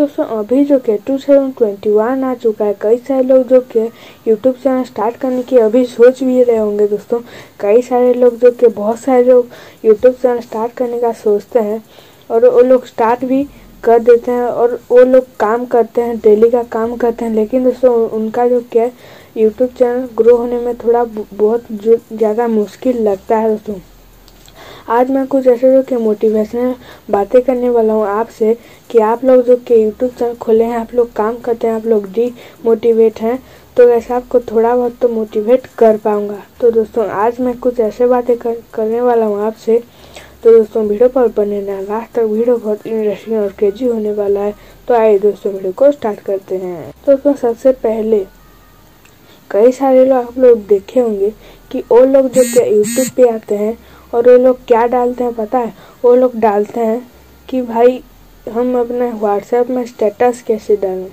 दोस्तों अभी जो कि टू थाउज़ेंड ट्वेंटी वन आ चुका है, कई सारे लोग जो कि यूट्यूब चैनल स्टार्ट करने की अभी सोच भी रहे होंगे दोस्तों। कई सारे लोग जो कि बहुत सारे लोग यूट्यूब चैनल स्टार्ट करने का सोचते हैं और वो लोग स्टार्ट भी कर देते हैं और वो लोग काम करते हैं डेली का काम करते हैं। लेकिन दोस्तों, उनका जो क्या यूट्यूब चैनल ग्रो होने में थोड़ा बहुत ज़्यादा मुश्किल लगता है दोस्तों। आज मैं कुछ ऐसे जो कि मोटिवेशनल बातें करने वाला हूँ आपसे कि आप लोग जो कि यूट्यूब चैनल खोले हैं आप लोग काम करते हैं आप लोग डी मोटिवेट हैं तो वैसे आपको थोड़ा बहुत तो मोटिवेट कर पाऊँगा। तो दोस्तों आज मैं कुछ ऐसे बातें कर, करने वाला हूँ आपसे। तो दोस्तों वीडियो पर बने ना लास्ट तक वीडियो बहुत इंटरेस्टिंग और क्रेजी होने वाला है। तो आइए दोस्तों वीडियो को स्टार्ट करते हैं। तो दोस्तों सबसे पहले कई सारे लोग आप लोग देखे होंगे कि वो लोग जो यूट्यूब पे आते हैं और वो लोग क्या डालते हैं पता है? वो लोग डालते हैं कि भाई, हम अपने व्हाट्सएप में स्टेटस कैसे डालें?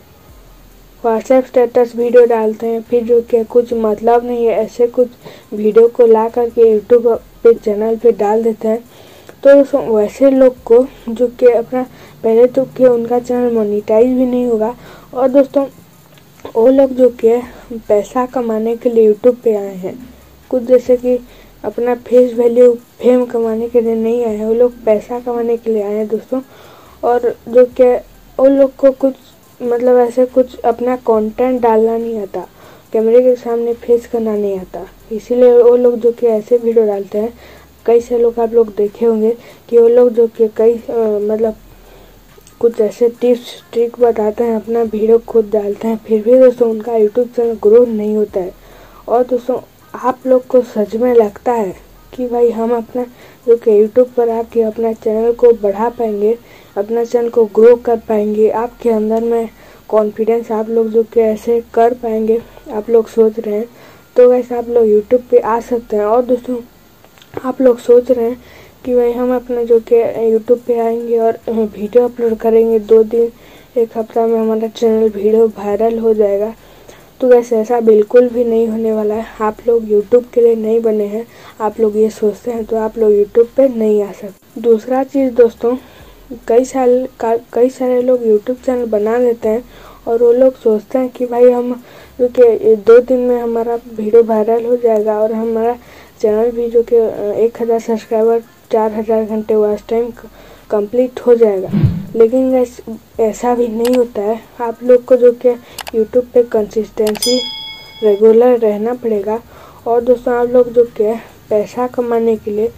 व्हाट्सएप स्टेटस वीडियो डालते हैं, फिर जो कि कुछ मतलब नहीं है, ऐसे कुछ वीडियो को ला करके यूट्यूब पे चैनल पे डाल देते हैं। तो वैसे लोग को जो कि अपना, पहले तो कि उनका चैनल मोनिटाइज भी नहीं होगा। और दोस्तों, वो लोग जो कि पैसा कमाने के लिए यूट्यूब पे आए हैं। कुछ जैसे कि अपना फेस वैल्यू फेम कमाने के लिए नहीं आए हैं। वो लोग पैसा कमाने के लिए आए हैं दोस्तों। और जो कि उन लोग को कुछ मतलब ऐसे कुछ अपना कंटेंट डालना नहीं आता। कैमरे के सामने फेस करना नहीं आता। इसीलिए वो लोग जो कि ऐसे वीडियो डालते हैं, कई से लोग आप लोग देखे होंगे कि वो लोग जो कि कई मतलब कुछ ऐसे टिप्स ट्रिक बताते हैं, अपना वीडियो खुद डालते हैं। फिर भी दोस्तों उनका यूट्यूब चैनल ग्रो नहीं होता है। और दोस्तों आप लोग को सच में लगता है कि भाई हम अपना जो कि यूट्यूब पर आके अपना चैनल को बढ़ा पाएँगे, अपना चैनल को ग्रो कर पाएँगे, आपके अंदर में कॉन्फिडेंस आप लोग जो कि ऐसे कर पाएँगे, आप लोग सोच रहे हैं। तो वैसे आप लोग यूट्यूब पे आ सकते हैं। और दोस्तों, आप लोग सोच रहे हैं कि भाई हम अपना जो कि यूट्यूब पे आएँगे और वीडियो अपलोड करेंगे, दो दिन, एक हफ़्ता में हमारा चैनल वीडियो वायरल हो जाएगा। तो वैसे ऐसा बिल्कुल भी नहीं होने वाला है। आप लोग यूट्यूब के लिए नहीं बने हैं। आप लोग ये सोचते हैं तो आप लोग यूट्यूब पे नहीं आ सकते। दूसरा चीज़ दोस्तों, कई साल का, कई सारे लोग यूट्यूब चैनल बना लेते हैं और वो लोग सोचते हैं कि भाई हम कि दो दिन में हमारा वीडियो वायरल हो जाएगा और हमारा चैनल भी जो कि एक हज़ार सब्सक्राइबर चार हज़ार घंटे वॉच टाइम कंप्लीट हो जाएगा। लेकिन ऐसा भी नहीं होता है। आप लोग को जो कि यूट्यूब पे कंसिस्टेंसी रेगुलर रहना पड़ेगा। और दोस्तों, आप लोग जो कि पैसा कमाने के लिए,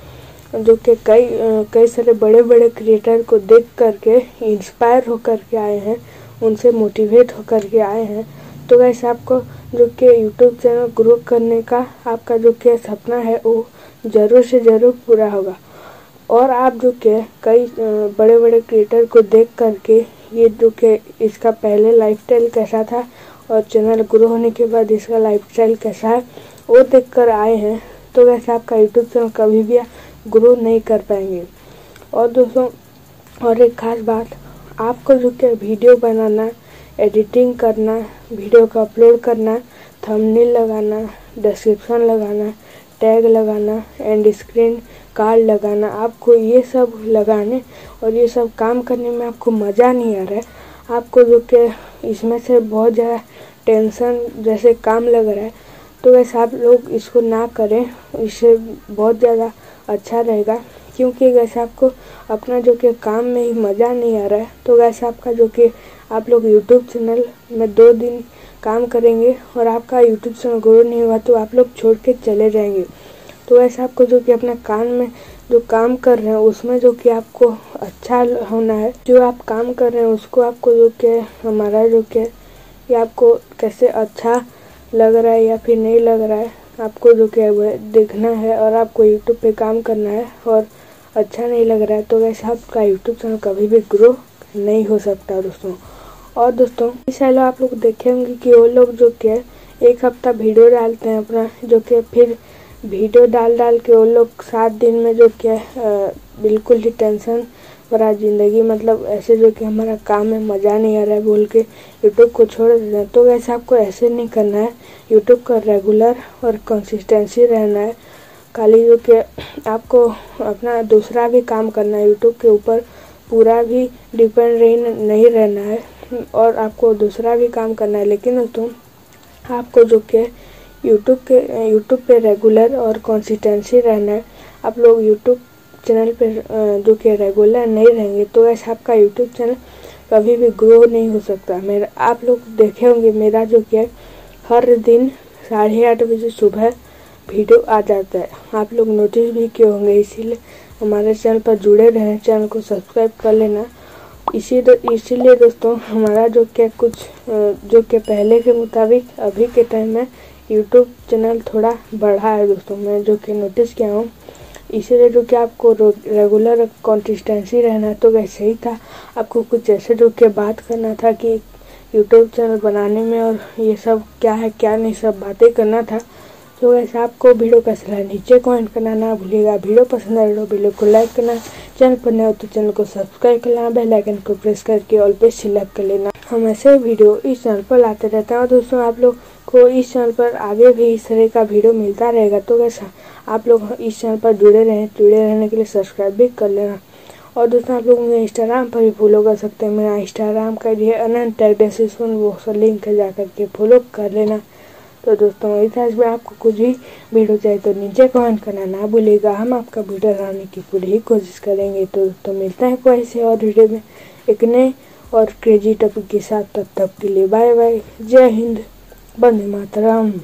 जो कि कई कई सारे बड़े बड़े क्रिएटर को देख करके इंस्पायर होकर के आए हैं, उनसे मोटिवेट होकर के आए हैं तो वैसे आपको जो कि यूट्यूब चैनल ग्रो करने का आपका जो कि सपना है, वो ज़रूर से ज़रूर पूरा होगा। और आप जो कि, कई बड़े बड़े क्रिएटर को देख करके ये जो कि, इसका पहले लाइफस्टाइल कैसा था और चैनल ग्रो होने के बाद इसका लाइफस्टाइल कैसा है, वो देख कर आए हैं। तो वैसे आपका यूट्यूब चैनल कभी भी ग्रो नहीं कर पाएँगे। और दोस्तों, और एक खास बात, आपको जो कि वीडियो बनाना एडिटिंग करना वीडियो को अपलोड करना थंबनेल लगाना डिस्क्रिप्शन लगाना टैग लगाना एंड स्क्रीन कार्ड लगाना, आपको ये सब लगाने और ये सब काम करने में आपको मज़ा नहीं आ रहा है। आपको जो कि इसमें से बहुत ज़्यादा टेंशन, जैसे काम लग रहा है तो वैसे आप लोग इसको ना करें, इससे बहुत ज़्यादा अच्छा रहेगा। क्योंकि वैसे आपको अपना जो कि काम में ही मज़ा नहीं आ रहा है तो वैसे आपका जो कि आप लोग यूट्यूब चैनल में दो दिन काम करेंगे और आपका यूट्यूब चैनल ग्रो नहीं हुआ तो आप लोग छोड़ के चले जाएँगे। तो ऐसा आपको जो कि अपना कान में जो काम कर रहे हैं, उसमें जो कि आपको अच्छा होना है, जो आप काम कर रहे हैं, उसको आपको जो कि हमारा जो कि ये आपको कैसे अच्छा लग रहा है या फिर नहीं लग रहा है, आपको जो कि देखना है और आपको यूट्यूब पे काम करना है और अच्छा नहीं लग रहा है तो वैसे आपका यूट्यूब चैनल कभी भी ग्रो नहीं हो सकता दोस्तों। और दोस्तों इस आप लोग देखेंगे कि वो लोग जो कि एक हफ़्ता वीडियो डालते हैं अपना, जो कि फिर वीडियो डाल डाल के वो लोग सात दिन में जो क्या बिल्कुल ही टेंशन भरा ज़िंदगी मतलब ऐसे जो कि हमारा काम में मज़ा नहीं आ रहा है बोल के यूट्यूब को छोड़ देना है। तो वैसे आपको ऐसे नहीं करना है। यूट्यूब का रेगुलर और कंसिस्टेंसी रहना है। खाली जो कि आपको अपना दूसरा भी काम करना है। यूट्यूब के ऊपर पूरा भी डिपेंड रही, नहीं रहना है। और आपको दूसरा भी काम करना है। लेकिन दोस्तों आपको जो कि यूट्यूब के यूट्यूब पे रेगुलर और कंसिस्टेंसी रहना है। आप लोग यूट्यूब चैनल पे जो कि रेगुलर नहीं रहेंगे तो ऐसा आपका यूट्यूब चैनल कभी भी ग्रो नहीं हो सकता। मेरा आप लोग देखे होंगे मेरा जो कि हर दिन साढ़े आठ बजे सुबह वीडियो आ जाता है। आप लोग नोटिस भी किए होंगे इसीलिए हमारे चैनल पर जुड़े रहें चैनल को सब्सक्राइब कर लेना। इसी दो, इसीलिए दोस्तों हमारा जो क्या कुछ जो कि पहले के मुताबिक अभी के टाइम में यूट्यूब चैनल थोड़ा बढ़ा है दोस्तों, मैं जो कि नोटिस किया हूँ। इसीलिए जो कि आपको रेगुलर कंसिस्टेंसी रहना तो वैसे ही था। आपको कुछ ऐसे जो कि बात करना था कि यूट्यूब चैनल बनाने में और ये सब क्या है, क्या नहीं, सब बातें करना था। तो वैसे आपको वीडियो कैसा लगा, नीचे कमेंट करना ना भूलिएगा। वीडियो पसंद आए तो वीडियो को लाइक करना चैनल पर नए हो तो चैनल को सब्सक्राइब कर लेना बेल आइकन को प्रेस करके ऑल पे सिलेक्ट कर लेना। हम ऐसे वीडियो इस चैनल पर लाते रहते हैं। और दोस्तों, आप लोग को इस चैनल पर आगे भी इस तरह का वीडियो मिलता रहेगा। तो कैसा? आप लोग इस चैनल पर जुड़े रहें, जुड़े रहने के लिए सब्सक्राइब भी कर लेना। और दोस्तों, आप लोग मुझे इंस्टाग्राम पर भी फॉलो कर सकते हैं। मेरा इंस्टाग्राम का जो है अनंत टैग डिस्क्रिप्शन वो लिंक है, जा करके फॉलो कर लेना। तो दोस्तों इतिहास में आपको कुछ भी वीडियो चाहिए तो नीचे कमेंट करना ना भूलेगा हम आपका वीडियो लाने की पूरी कोशिश करेंगे। तो दोस्तों, मिलते हैं कोई से और वीडियो में एक नए और क्रेजी टॉपिक के साथ। तब तक के लिए बाय बाय जय हिंद। बंदे मातरम।